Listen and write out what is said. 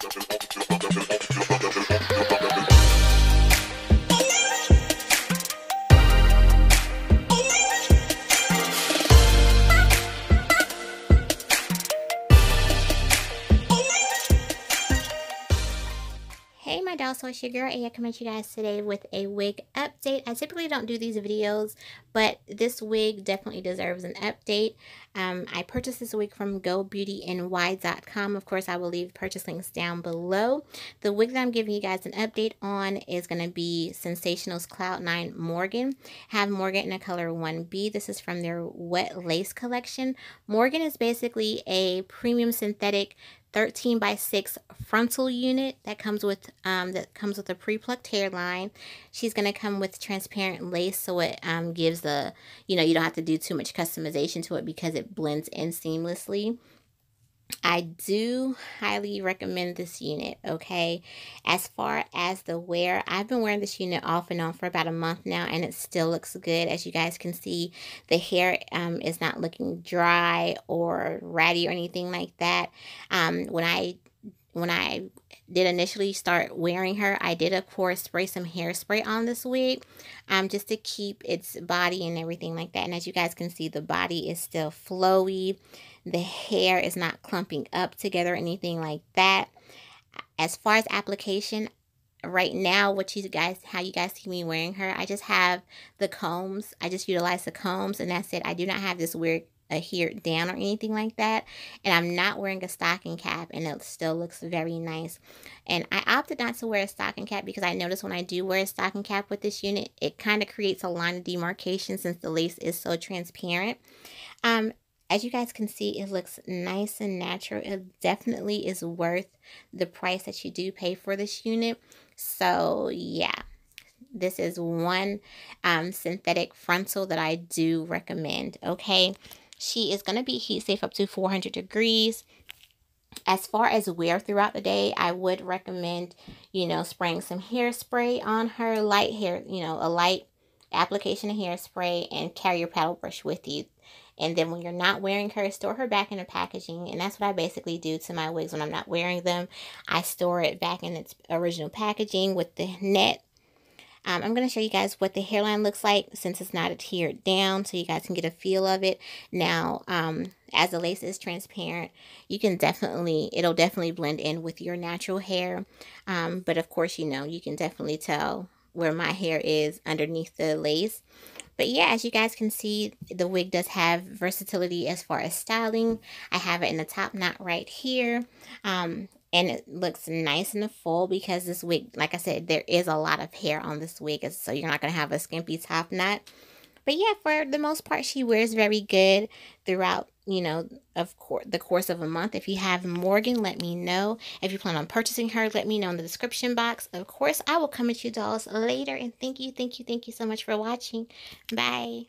Hey my dolls, so it's your girl A. coming to you guys today with a wig update. I typically don't do these videos, but this wig definitely deserves an update. Um, I purchased this wig from GoBeautyNY.com. Of course, I will leave purchase links down below. The wig that I'm giving you guys an update on is going to be Sensationnel's Cloud 9 Morgan. Have Morgan in a color 1B. This is from their What Lace collection. Morgan is basically a premium synthetic 13 by 6 frontal unit that comes with um, that comes with a pre-plucked hairline. She's going to come with transparent lace so it um, gives the, you know, you don't have to do too much customization to it because it blends in seamlessly. I do highly recommend this unit, okay? As far as the wear, I've been wearing this unit off and on for about a month now, and it still looks good. As you guys can see, the hair um, is not looking dry or ratty or anything like that. Um, when I when I did initially start wearing her, I did, of course, spray some hairspray on this wig um, just to keep its body and everything like that. And as you guys can see, the body is still flowy. The hair is not clumping up together anything like that. As far as application, right now what you guys how you guys see me wearing her i just have the combs i just utilize the combs and that's it i do not have this weird a hair down or anything like that and i'm not wearing a stocking cap and it still looks very nice and i opted not to wear a stocking cap because i noticed when i do wear a stocking cap with this unit it kind of creates a line of demarcation since the lace is so transparent um as you guys can see, it looks nice and natural. It definitely is worth the price that you do pay for this unit. So yeah, this is one um, synthetic frontal that I do recommend. Okay, she is going to be heat safe up to 400 degrees. As far as wear throughout the day, I would recommend, you know, spraying some hairspray on her, light hair, you know, a light application of hairspray and carry your paddle brush with you. And then when you're not wearing her, store her back in the packaging. And that's what I basically do to my wigs when I'm not wearing them. I store it back in its original packaging with the net. Um, I'm going to show you guys what the hairline looks like since it's not adhered down so you guys can get a feel of it. Now, um, as the lace is transparent, you can definitely, it'll definitely blend in with your natural hair. Um, but of course, you know, you can definitely tell where my hair is underneath the lace. But yeah, as you guys can see, the wig does have versatility as far as styling. I have it in the top knot right here. Um, and it looks nice the full because this wig, like I said, there is a lot of hair on this wig. So you're not going to have a skimpy top knot. But yeah, for the most part, she wears very good throughout, you know, of course, the course of a month. If you have Morgan, let me know. If you plan on purchasing her, let me know in the description box. Of course, I will come at you dolls later. And thank you, thank you, thank you so much for watching. Bye.